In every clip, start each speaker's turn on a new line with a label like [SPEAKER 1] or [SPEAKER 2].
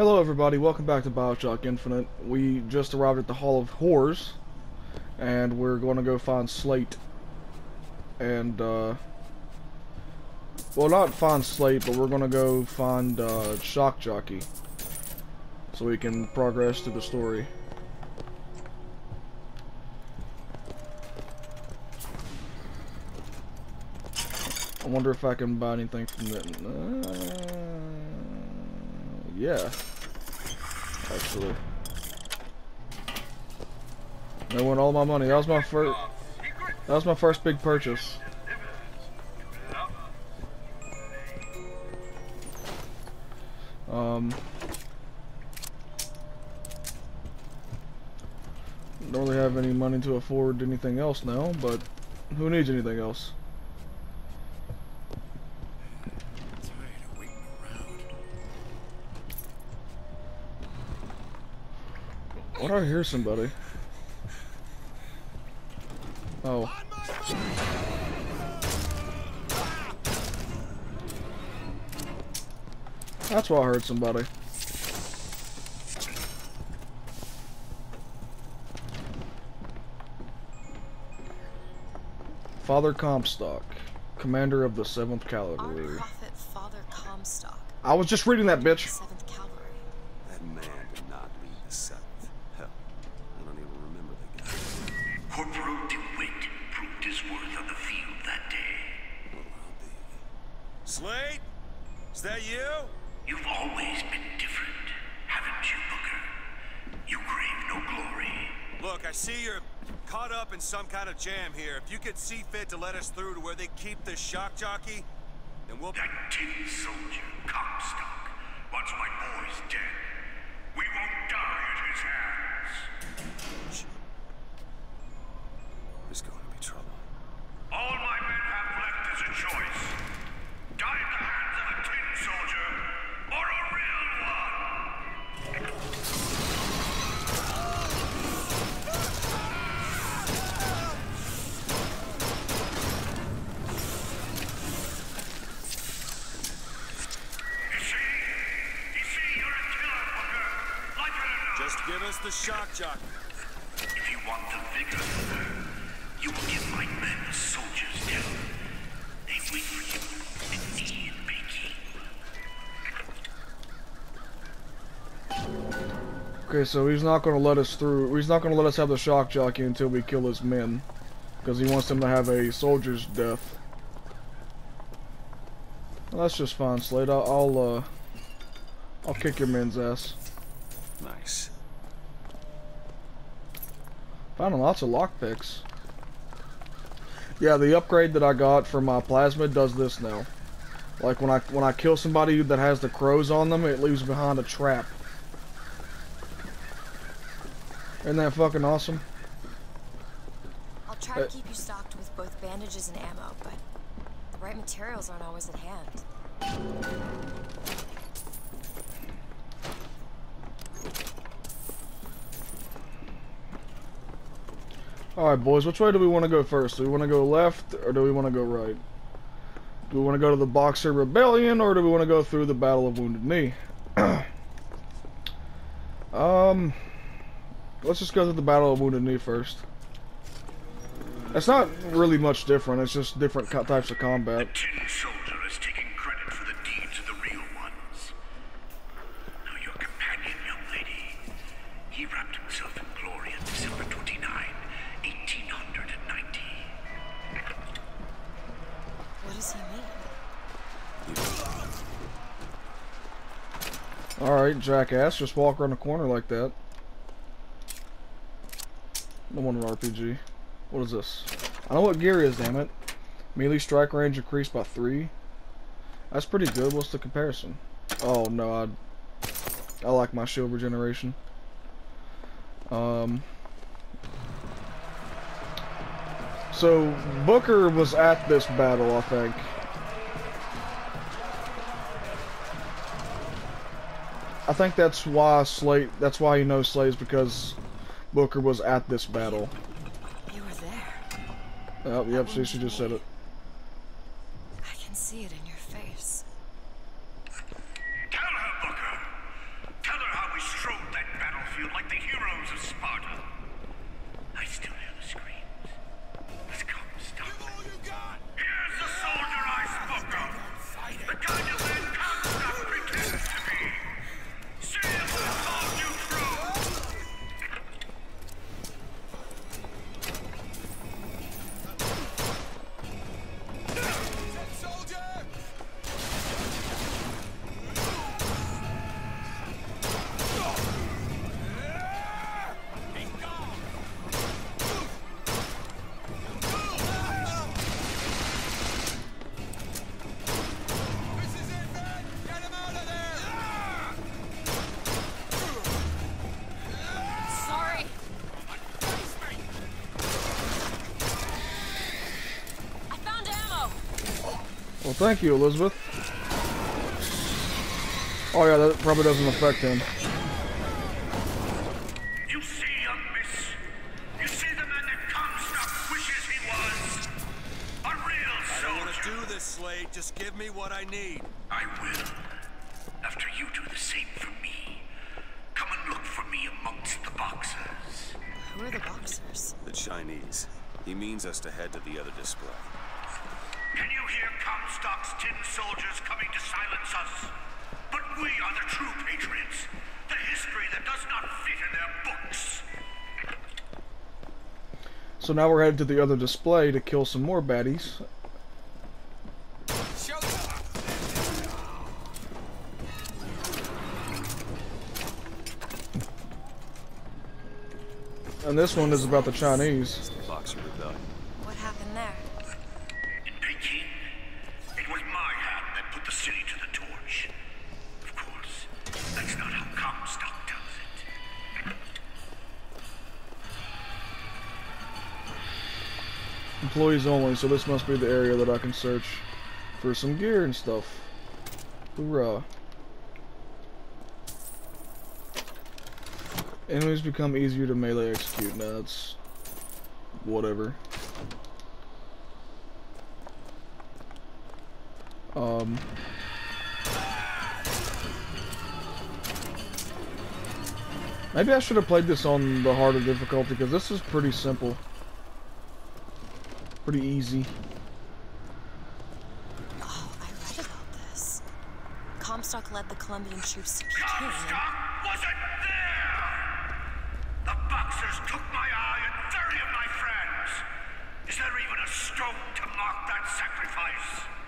[SPEAKER 1] Hello everybody, welcome back to Bioshock Infinite. We just arrived at the Hall of Horrors, and we're going to go find Slate. And, uh... Well, not find Slate, but we're going to go find, uh, Shock Jockey. So we can progress to the story. I wonder if I can buy anything from that. Uh, yeah. Actually. I won all my money. That was my first. That was my first big purchase. Um. Don't really have any money to afford anything else now, but who needs anything else? Do I hear somebody? Oh. That's why I heard somebody. Father Comstock, commander of the 7th Cavalry.
[SPEAKER 2] Prophet, Father Comstock,
[SPEAKER 1] I was just reading that bitch.
[SPEAKER 3] Jam here. If you could see fit to let us through to where they keep the shock jockey, then we'll...
[SPEAKER 4] That tin soldier, Comstock, wants my boys dead. The
[SPEAKER 3] shock jockey.
[SPEAKER 4] If you want the vigor, you will give my men a soldier's death. They wait for you and in Ian Baking.
[SPEAKER 1] Okay, so he's not going to let us through. He's not going to let us have the shock jockey until we kill his men. Because he wants them to have a soldier's death. Well, that's just fine, Slate. I'll, I'll, uh... I'll kick your men's ass.
[SPEAKER 3] Nice.
[SPEAKER 1] Finding lots of lockpicks. Yeah, the upgrade that I got for my plasma does this now. Like when I when I kill somebody that has the crows on them, it leaves behind a trap. Isn't that fucking awesome?
[SPEAKER 2] I'll try to
[SPEAKER 1] Uh,
[SPEAKER 2] keep you stocked with both bandages and ammo, but the right materials aren't always at hand.
[SPEAKER 1] Alright, boys, which way do we want to go first? Do we want to go left or do we want to go right? Do we want to go to the Boxer Rebellion or do we want to go through the Battle of Wounded Knee? um, let's just go to the Battle of Wounded Knee first. It's not really much different, it's just different types of combat.
[SPEAKER 4] tin
[SPEAKER 1] Alright, jackass, just walk around the corner like that. No wonder RPG. What is this? I know what gear is, damn it. Melee strike range increased by 3. That's pretty good. What's the comparison? Oh, no, I I like my shield regeneration. Um So, Booker was at this battle, I think. I think that's why Slate, that's why you know Slate's because Booker was at this battle.
[SPEAKER 2] You were there.
[SPEAKER 1] Oh, yep, she, she just said it.
[SPEAKER 2] I can see it in your
[SPEAKER 1] thank you, Elizabeth. Oh yeah, that probably doesn't affect him.
[SPEAKER 4] You see, young miss? You see the man that Comstock wishes he was? A real
[SPEAKER 3] I don't want to do this, Slate. Just give me what I need.
[SPEAKER 4] I will. After you do the same for me. Come and look for me amongst the boxers.
[SPEAKER 2] Who are the boxers?
[SPEAKER 3] The Chinese. He means us to head to the other display.
[SPEAKER 4] Can you hear Comstock's tin soldiers coming to silence us? But we are the true patriots. The history that does not fit in their books.
[SPEAKER 1] So now we're headed to the other display to kill some more baddies. And this one is about the Chinese. Employees only, so this must be the area that I can search for some gear and stuff. Hoorah. Enemies become easier to melee execute. Now that's whatever. Um. Maybe I should have played this on the harder difficulty because this is pretty simple. Pretty easy.
[SPEAKER 2] Oh, I read about this. Comstock led the Columbian troops to Peking.
[SPEAKER 4] Comstock wasn't there! The boxers took my eye and 30 of my friends. Is there even a stone to mark that sacrifice?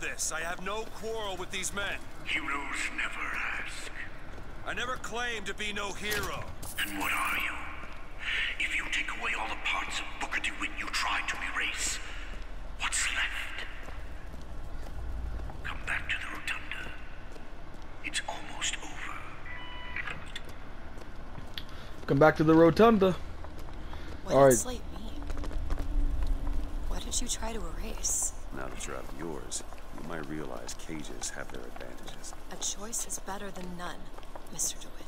[SPEAKER 3] This. I have no quarrel with these men.
[SPEAKER 4] Heroes never ask.
[SPEAKER 3] I never claimed to be no hero.
[SPEAKER 4] Then what are you? If you take away all the parts of Booker DeWitt you tried to erase, what's left? Come back to the rotunda. It's almost over.
[SPEAKER 1] Come back to the rotunda.
[SPEAKER 2] What
[SPEAKER 1] All
[SPEAKER 2] did
[SPEAKER 1] right.
[SPEAKER 2] Slate mean? What did you try to erase?
[SPEAKER 3] Now that you're out of might realize cages have their advantages.
[SPEAKER 2] A choice is better than none, Mr. DeWitt.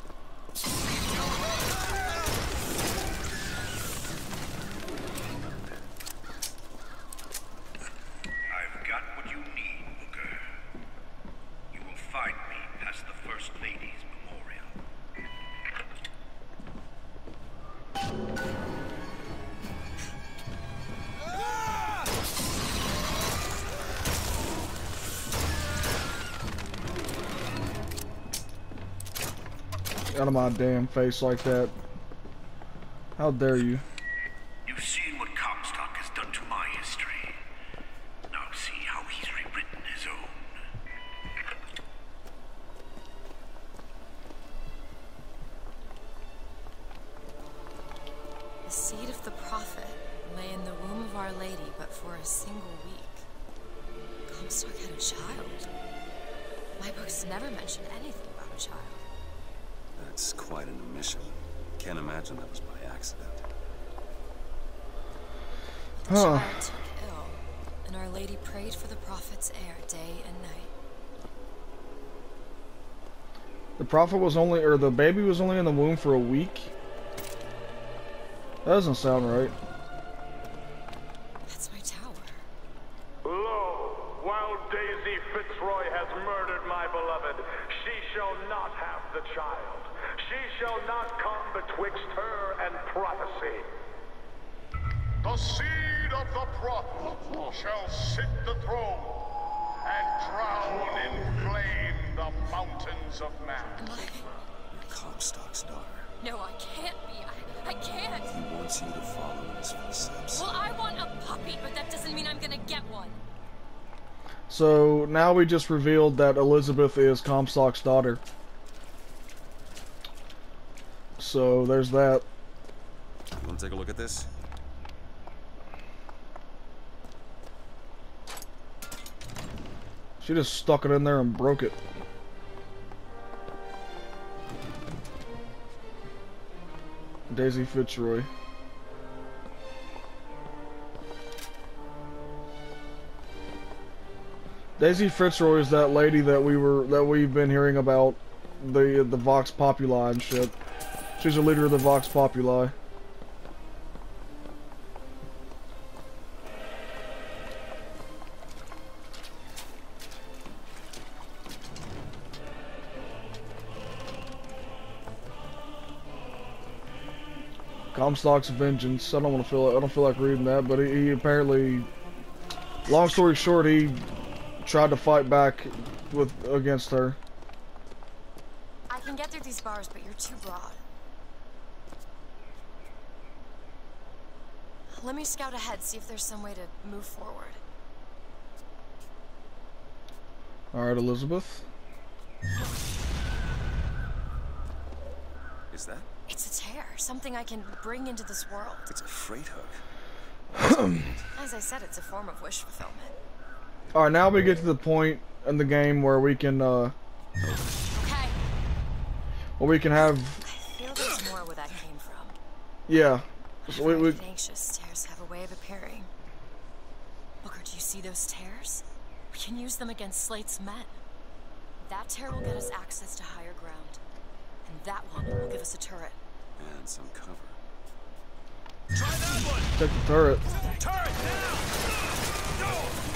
[SPEAKER 1] Out of my damn face like that. How dare you?
[SPEAKER 2] The prophet
[SPEAKER 3] was
[SPEAKER 1] only, or the baby was only in the womb for a week? That doesn't sound right.
[SPEAKER 2] That's my tower.
[SPEAKER 5] Lo, while Daisy Fitzroy has murdered my beloved, she shall not have the child. She shall not come betwixt her and prophecy.
[SPEAKER 4] The seed of the prophet shall sit the throne and drown in flame the mountains of man.
[SPEAKER 2] Am I?
[SPEAKER 3] You're Comstock's daughter.
[SPEAKER 2] No, I can't be. I, I can't.
[SPEAKER 3] He wants you to follow in his footsteps.
[SPEAKER 2] Well, I want a puppy, but that doesn't mean I'm gonna get one.
[SPEAKER 1] So now we just revealed that Elizabeth is Comstock's daughter. So there's that.
[SPEAKER 3] You want to take a look at this?
[SPEAKER 1] She just stuck it in there and broke it. Daisy Fitzroy. Daisy Fitzroy is that lady that we were that we've been hearing about the the Vox Populi and shit. She's a leader of the Vox Populi. Comstock's Vengeance. I don't want to feel. I don't feel like reading that, but he, he apparently. Long story short, he tried to fight back with against her.
[SPEAKER 2] I can get through these bars, but you're too broad. Let me scout ahead, see if there's some way to move forward.
[SPEAKER 1] All right, Elizabeth.
[SPEAKER 3] Is that?
[SPEAKER 2] It's a tear, something I can bring into this world.
[SPEAKER 3] It's a freight hook.
[SPEAKER 2] As I said, it's a form of wish fulfillment.
[SPEAKER 1] All right, now we get to the point in the game where we can, uh,
[SPEAKER 2] Okay,
[SPEAKER 1] where we can have,
[SPEAKER 2] I feel there's more where that came from.
[SPEAKER 1] yeah. So we,
[SPEAKER 2] When
[SPEAKER 1] we,
[SPEAKER 2] anxious, tears have a way of appearing. Booker, do you see those tears? We can use them against Slate's men. That tear will get us access to higher ground. And that one will give us a turret.
[SPEAKER 3] And some cover.
[SPEAKER 5] Try that one!
[SPEAKER 1] take the turret.
[SPEAKER 5] Turret now!
[SPEAKER 2] Still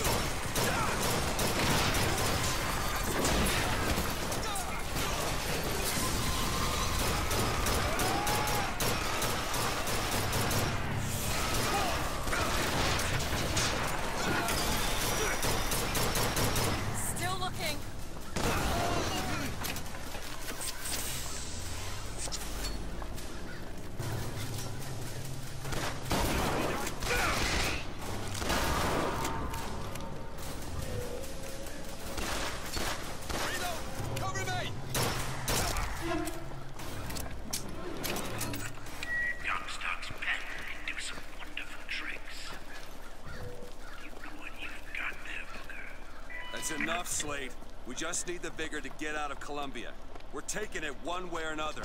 [SPEAKER 3] Slate. We just need the vigor to get out of Columbia. We're taking it one way or another.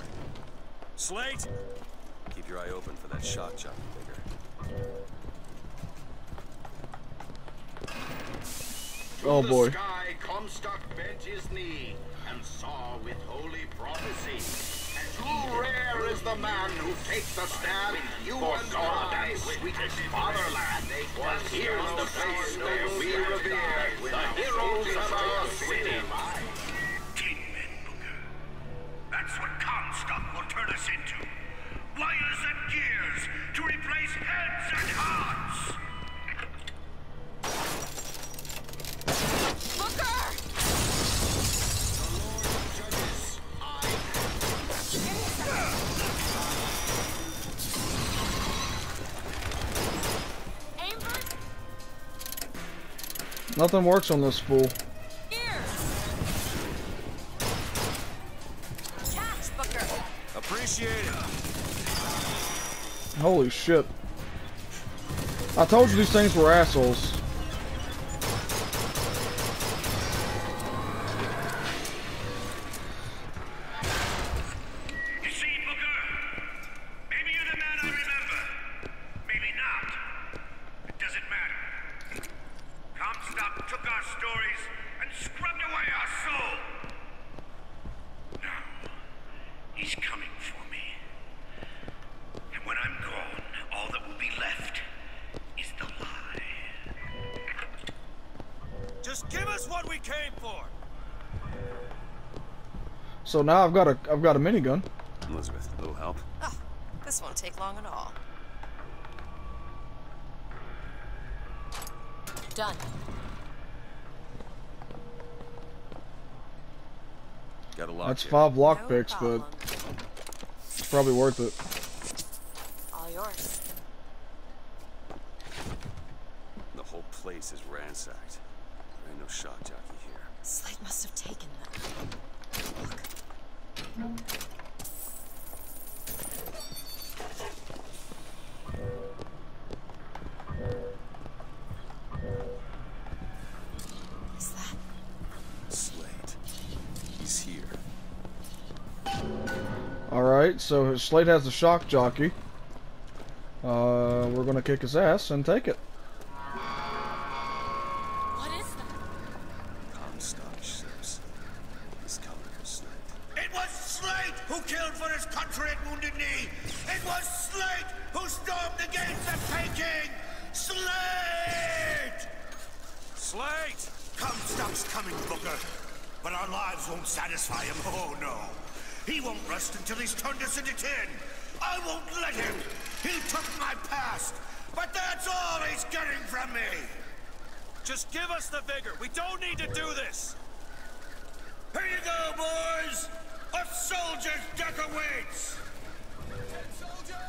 [SPEAKER 3] Slate! Keep your eye open for that shock jockey vigor.
[SPEAKER 1] Oh
[SPEAKER 6] the
[SPEAKER 1] boy.
[SPEAKER 6] sky Comstock bent his knee and saw with holy prophecy. Too rare is the man who takes a stand you and I, sweetest fatherland. Here's
[SPEAKER 1] Nothing works on this fool. Holy shit. I told you these things were assholes. Just give us what we came for. So now I've got a I've got a minigun.
[SPEAKER 3] Elizabeth, a little help.
[SPEAKER 2] Oh, this won't take long at all. Done.
[SPEAKER 3] Got a lock.
[SPEAKER 1] That's
[SPEAKER 3] here.
[SPEAKER 1] five lockpicks, no
[SPEAKER 2] but
[SPEAKER 1] it's probably worth it.
[SPEAKER 2] All yours.
[SPEAKER 3] The whole place is ransacked. There ain't no shock jockey here.
[SPEAKER 2] Slate must have taken them. Look. Is that
[SPEAKER 3] Slate. He's here.
[SPEAKER 1] All right, so Slate has the shock jockey. Uh, we're gonna kick his ass and take it.
[SPEAKER 4] Slate! Comstock's coming, Booker. But our lives won't satisfy him. Oh, no. He won't rest until he's turned us into tin. I won't let him. He took my past. But that's all he's getting from me.
[SPEAKER 3] Just give us the vigor. We don't need to do this.
[SPEAKER 4] Here you go, boys. A soldier's death awaits.
[SPEAKER 3] That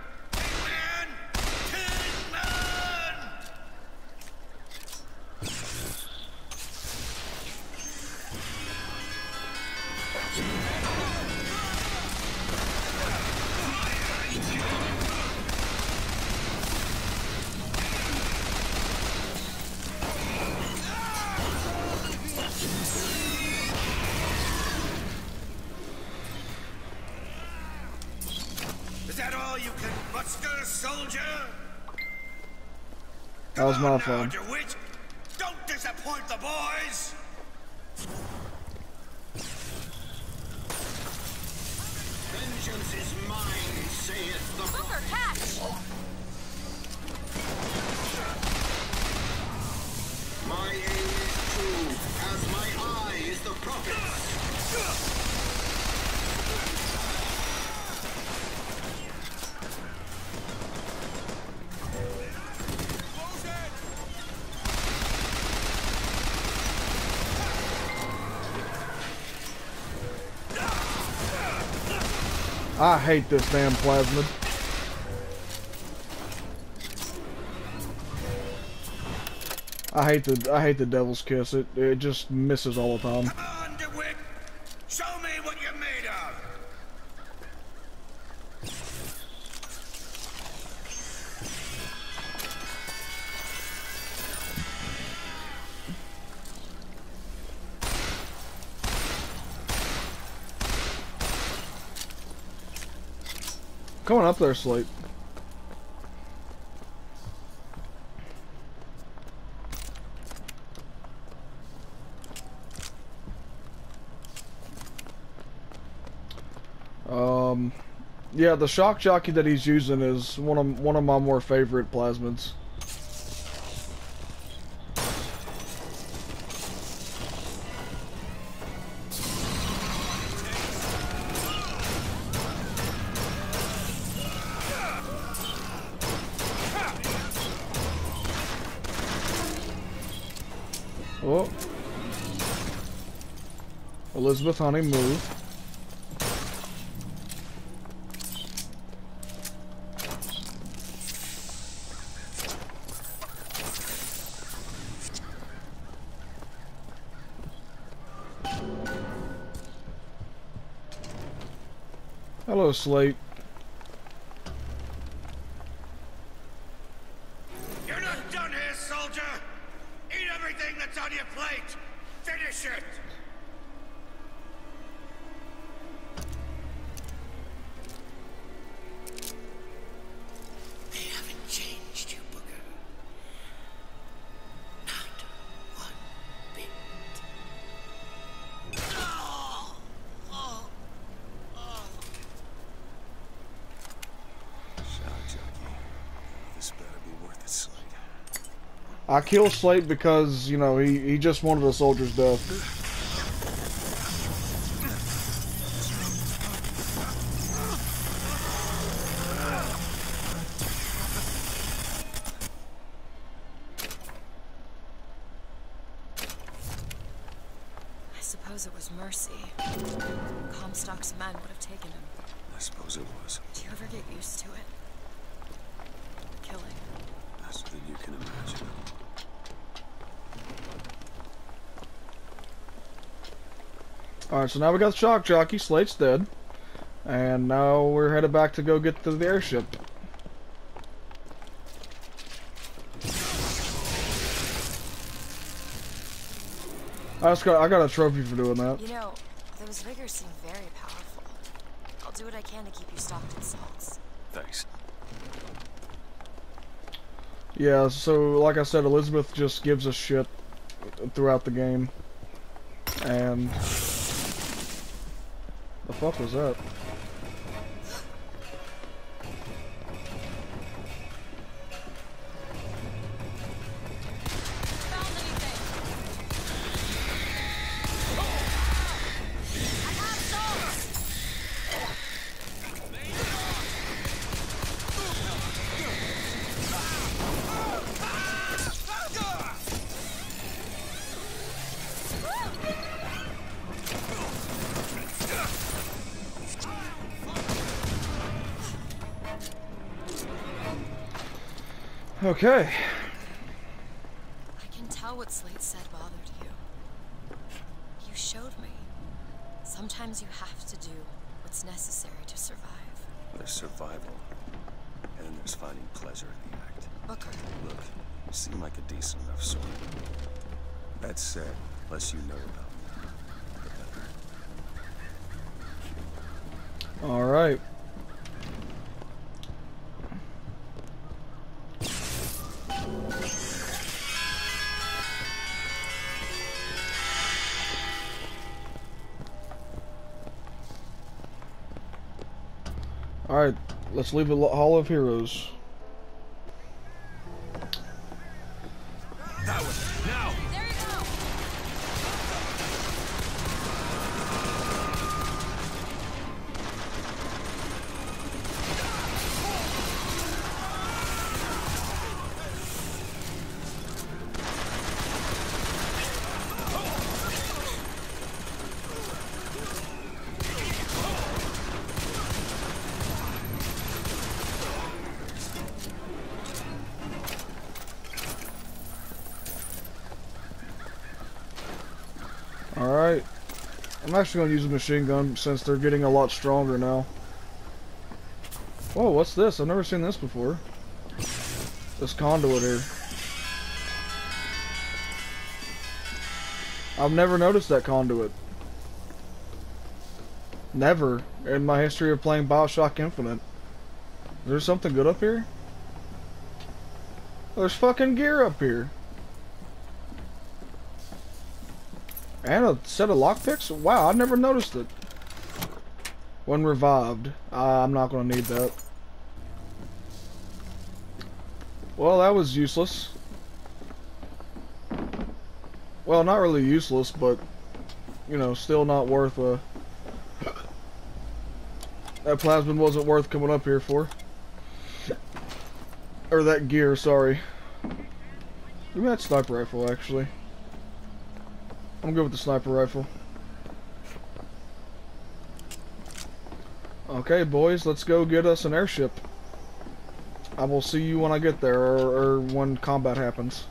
[SPEAKER 4] That
[SPEAKER 1] was I hate this damn plasmid. I hate the I hate the devil's kiss. It it just misses all the time. Up there, Slate. Um, yeah, the shock jockey that he's using is one of one of my more favorite plasmids. Oh. Elizabeth Honey, move. Hello, Slate. I killed Slate because, you know, he, he just wanted a soldier's death.
[SPEAKER 2] I suppose it was mercy. Comstock's men would have taken him.
[SPEAKER 3] I suppose it was.
[SPEAKER 2] Do you ever get used to it? Killing.
[SPEAKER 3] Faster than you can imagine.
[SPEAKER 1] Alright, so now we got the shock jockey, Slate's dead. And now we're headed back to go get to the airship. I just got I got a trophy for doing that.
[SPEAKER 2] You know, those vigors seem very powerful. I'll do what I can to keep you stocked in salts.
[SPEAKER 3] Thanks.
[SPEAKER 1] Yeah, so like I said, Elizabeth just gives a shit throughout the game. And the fuck was that? Okay. Leave a Hall of Heroes. I'm actually to use a machine gun since they're getting a lot stronger now. Whoa, what's this? I've never seen this before. This conduit here. I've never noticed that conduit. Never in my history of playing Bioshock Infinite. Is there something good up here? There's fucking gear up here. And a set of lockpicks? Wow, I never noticed it. When revived. Uh, I'm not going to need that. Well, that was useless. Well, not really useless, but, you know, still not worth a... That plasmid wasn't worth coming up here for. Or that gear, sorry. Give me that sniper rifle, actually. I'm good with the sniper rifle. Okay, boys, let's go get us an airship. I will see you when I get there, or, or when combat happens.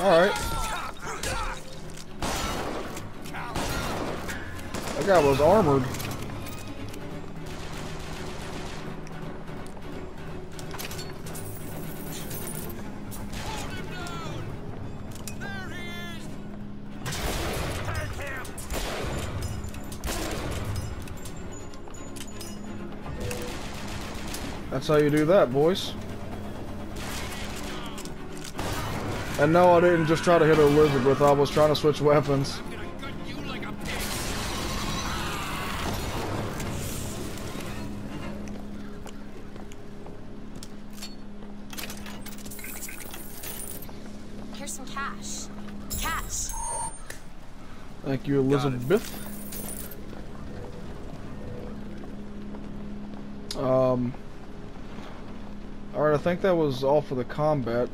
[SPEAKER 1] Alright. That guy was armored. How you do that, boys. And no, I didn't just try to hit Elizabeth, I was trying to switch weapons.
[SPEAKER 2] Here's some cash. Cash.
[SPEAKER 1] Thank you, Elizabeth. Um. I think that was all for the combat.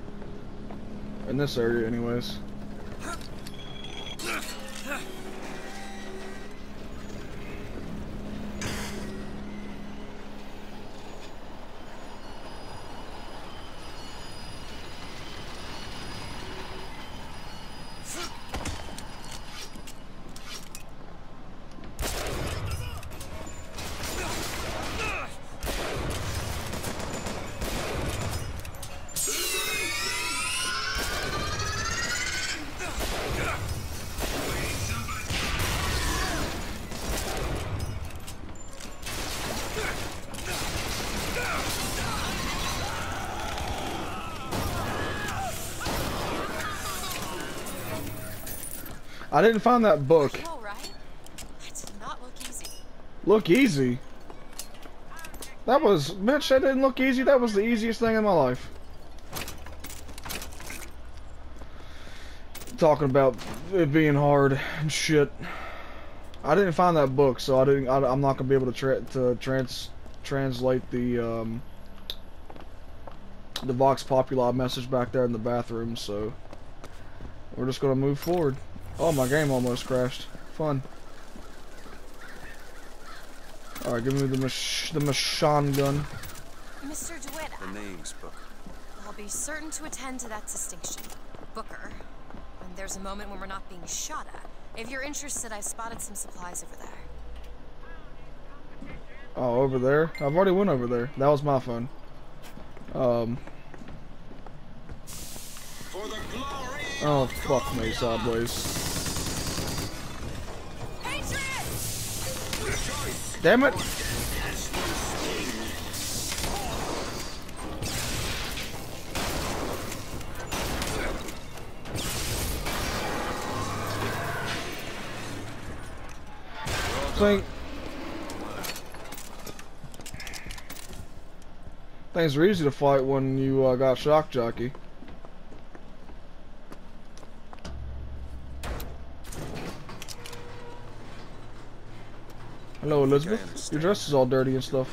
[SPEAKER 1] In this area, anyways. I didn't find that book.
[SPEAKER 2] You all right? That did not look easy.
[SPEAKER 1] Look easy. That was, bitch, that didn't look easy. That was the easiest thing in my life. Talking about it being hard and shit. I didn't find that book, so I didn't. I, am not gonna be able to, tra to trans translate the um, the Vox Populi message back there in the bathroom. So we're just gonna move forward. Oh, my game almost crashed. Fun. Alright, give me the mach the machine gun.
[SPEAKER 2] Mr. DeWitt,
[SPEAKER 3] The name's Booker.
[SPEAKER 2] I'll be certain to attend to that distinction. Booker. And there's a moment when we're not being shot at. If you're interested, I spotted some supplies over there.
[SPEAKER 1] Oh, over there? I've already went over there. That was my phone. Um.
[SPEAKER 6] For the glory
[SPEAKER 1] Oh, fuck me, sideways. Damn it! Think. Things are easy to fight when you uh, got shock jockey. Elizabeth. Your dress is all dirty and stuff.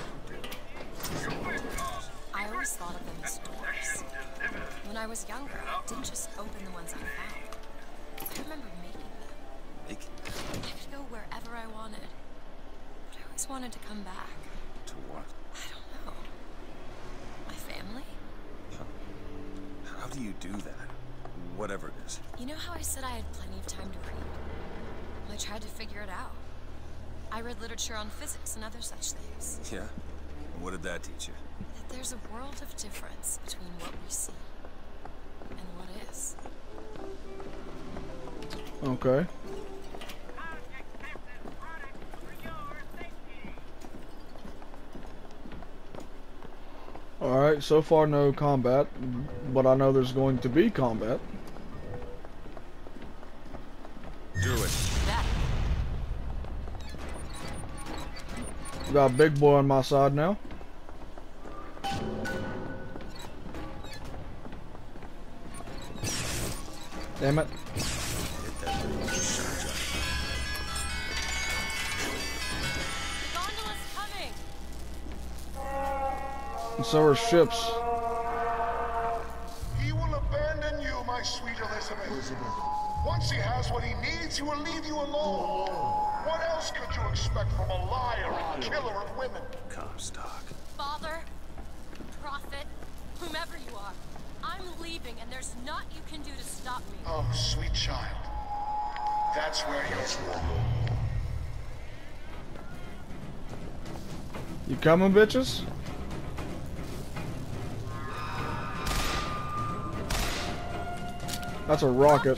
[SPEAKER 1] Alright, so far no combat, but I know there's going to be combat.
[SPEAKER 3] Do it.
[SPEAKER 1] Got a big boy on my side now. Damn it. And so are ships.
[SPEAKER 7] He will abandon you, my sweet Elizabeth. Once he has what he needs, he will leave you alone. What else could you expect from a liar and killer of women?
[SPEAKER 3] Comstock.
[SPEAKER 2] Father, prophet, whomever you are, I'm leaving and there's naught you can do to stop me.
[SPEAKER 7] Oh, sweet child. That's where you
[SPEAKER 1] You coming, bitches? That's a rocket.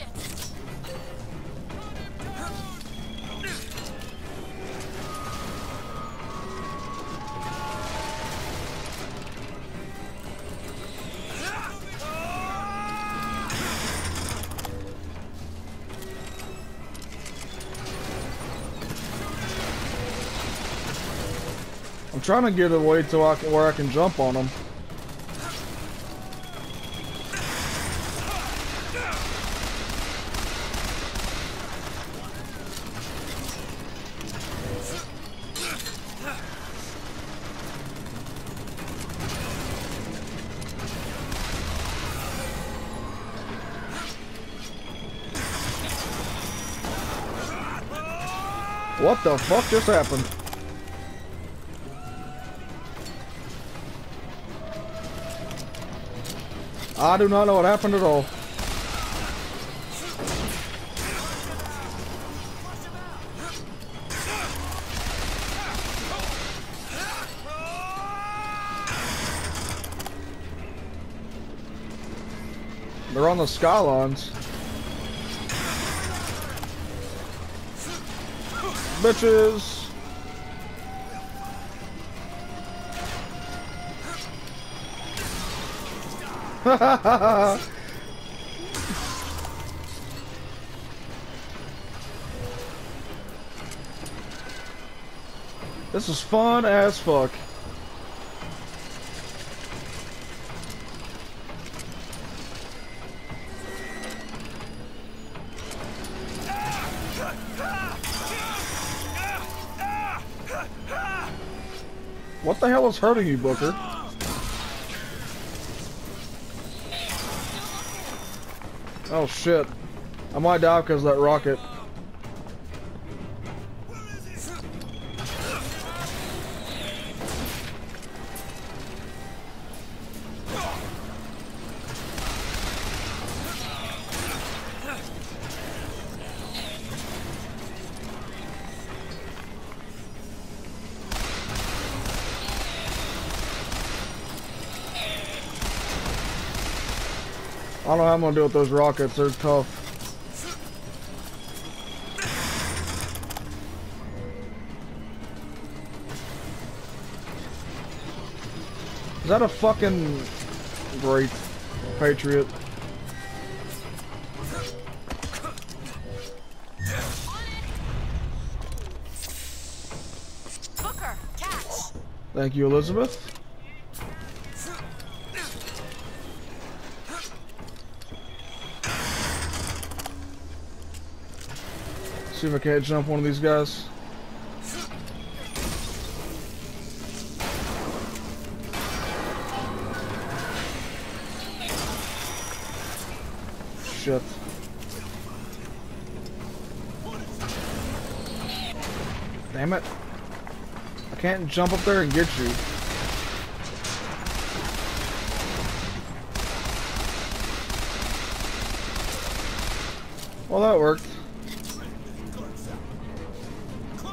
[SPEAKER 1] I'm trying to get away to where I can jump on them. The fuck just happened? I do not know what happened at all. They're on the skylines. Bitches! this is fun as fuck. The hell is hurting you, Booker? Oh shit. I might die because that rocket. I don't know how I'm gonna deal with those rockets. They're tough. Is that a fucking great patriot?
[SPEAKER 2] Booker!
[SPEAKER 1] Thank you, Elizabeth. See if I can't jump one of these guys. Shit. Damn it. I can't jump up there and get you. Well, that worked.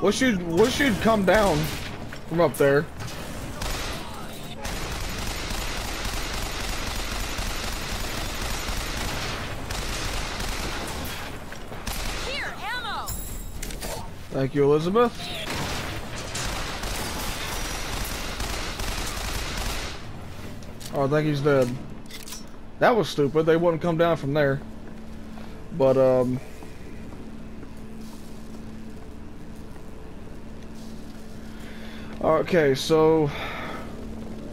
[SPEAKER 1] Wish you'd, wish you'd come down from up there.
[SPEAKER 2] Here, ammo!
[SPEAKER 1] Thank you, Elizabeth. Oh, I think he's dead. That was stupid. They wouldn't come down from there. But, um... Okay, so...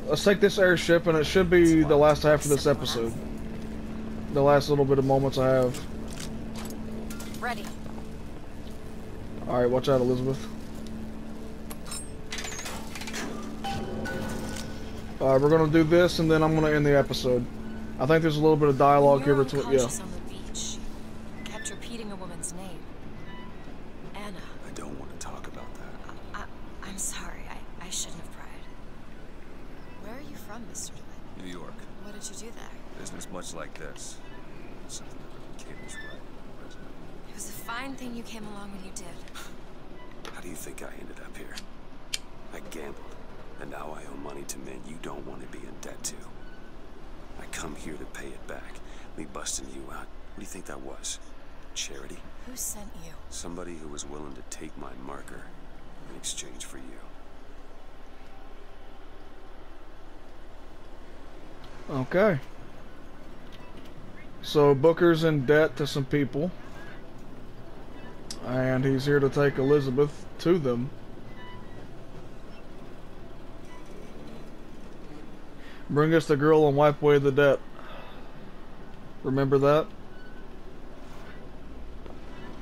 [SPEAKER 1] Let's take this airship, and it should be the last half of this episode. The last little bit of moments I have.
[SPEAKER 2] Ready.
[SPEAKER 1] Alright, watch out, Elizabeth. Alright, we're gonna do this, and then I'm gonna end the episode. I think there's a little bit of dialogue
[SPEAKER 2] You're
[SPEAKER 1] here between... Yeah.
[SPEAKER 3] Ended up here? I gambled. And now I owe money to men you don't want to be in debt to. I come here to pay it back. Me busting you out. What do you think that was? Charity?
[SPEAKER 2] Who sent you?
[SPEAKER 3] Somebody who was willing to take my marker in exchange for you.
[SPEAKER 1] Okay. So Booker's in debt to some people. And he's here to take Elizabeth to them. Bring us the girl and wipe away the debt. Remember that?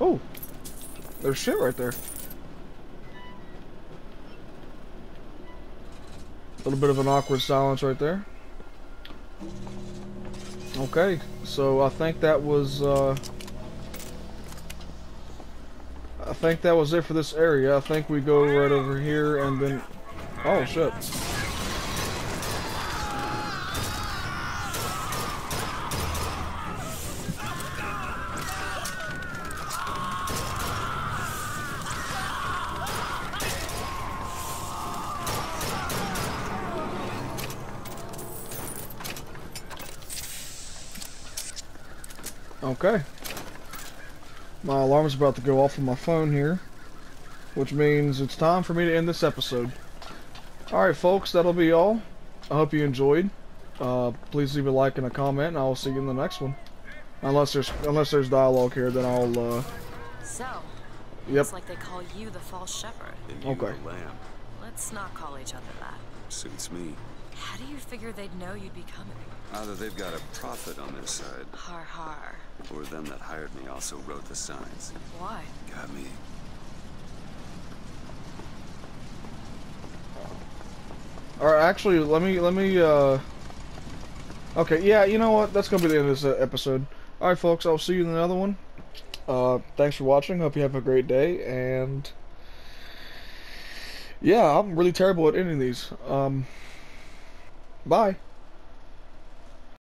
[SPEAKER 1] Oh, there's shit right there. A little bit of an awkward silence right there. Okay, so I think that was, uh, I think that was it for this area. I think we go right over here and then, oh shit. Okay. My alarm's about to go off on my phone here, which means it's time for me to end this episode. Alright folks, that'll be all. I hope you enjoyed. Uh, please leave a like and a comment, and I'll see you in the next one. Unless there's unless there's dialogue here, then I'll, uh,
[SPEAKER 2] So,
[SPEAKER 1] yep.
[SPEAKER 2] looks like they call you the false shepherd.
[SPEAKER 3] And you
[SPEAKER 1] Okay.
[SPEAKER 3] the lamb.
[SPEAKER 2] Let's not call each other that.
[SPEAKER 3] Suits me.
[SPEAKER 2] How do you figure they'd know you'd be coming?
[SPEAKER 3] Either they've got a prophet on their side,
[SPEAKER 2] Har har.
[SPEAKER 3] or them that hired me also wrote the signs.
[SPEAKER 2] Why?
[SPEAKER 3] Got me.
[SPEAKER 1] Alright, actually, let me, let me, uh... Okay, yeah, you know what? That's gonna be the end of this uh, episode. Alright, folks, I'll see you in another one. Uh, thanks for watching. Hope you have a great day, and... Yeah, I'm really terrible at ending these. Um... Bye.